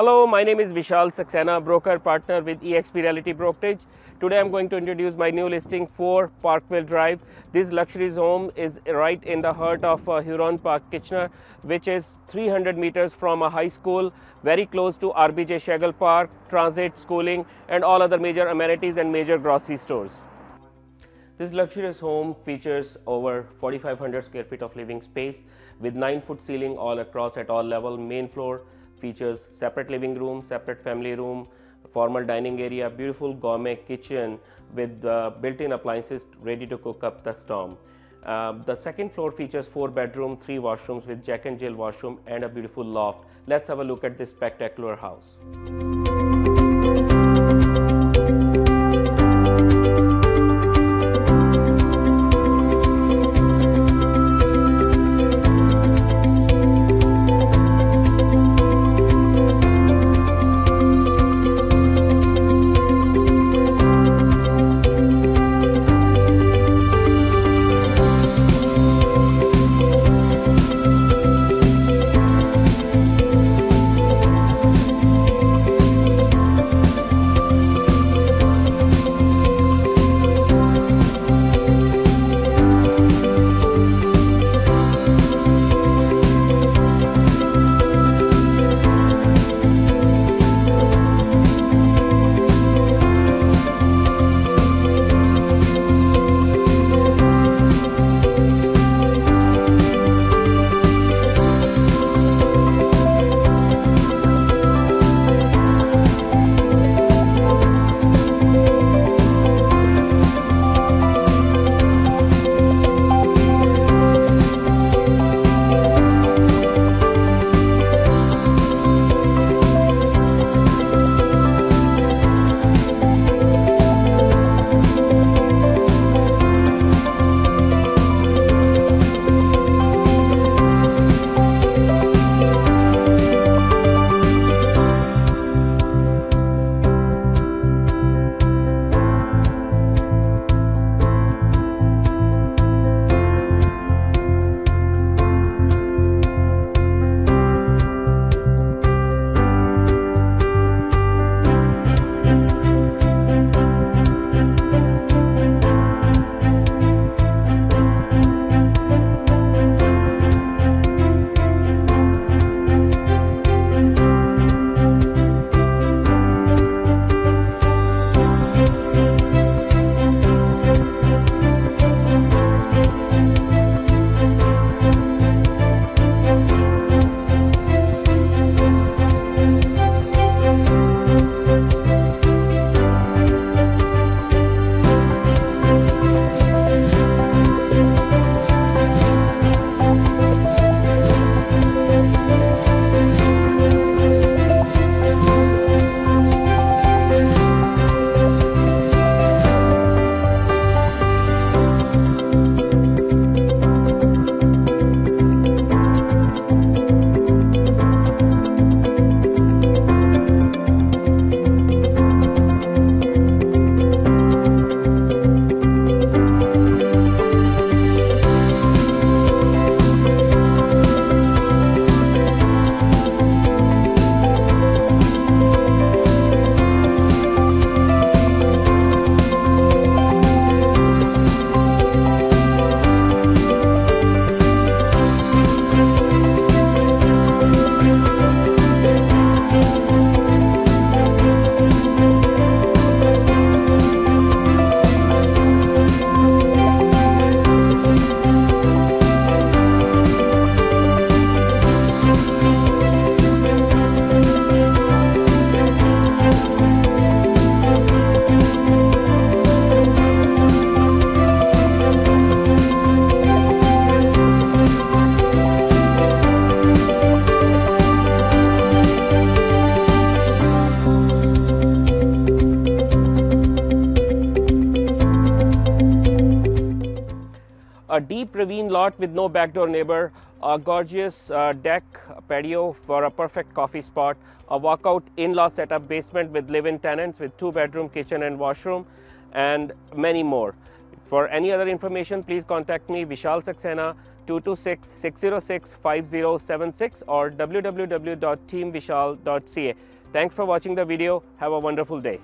Hello, my name is Vishal Saxena, broker partner with eXp Realty Brokerage. Today I'm going to introduce my new listing for Parkvale Drive. This luxurious home is right in the heart of uh, Huron Park, Kitchener, which is 300 meters from a high school, very close to RBJ Schlegel Park, transit, schooling, and all other major amenities and major grocery stores. This luxurious home features over 4500 square feet of living space with 9 foot ceiling all across at all level. Main floor features separate living room, separate family room, formal dining area, beautiful gourmet kitchen with uh, built-in appliances ready to cook up the storm. Uh, the second floor features four bedroom, three washrooms with Jack and Jill washroom and a beautiful loft. Let's have a look at this spectacular house. A deep ravine lot with no backdoor neighbor, a gorgeous uh, deck patio for a perfect coffee spot, a walkout in-law setup basement with live-in tenants with two bedroom, kitchen and washroom, and many more. For any other information, please contact me, Vishal Saxena, 226 606 5076 or www.teamvishal.ca. Thanks for watching the video. Have a wonderful day.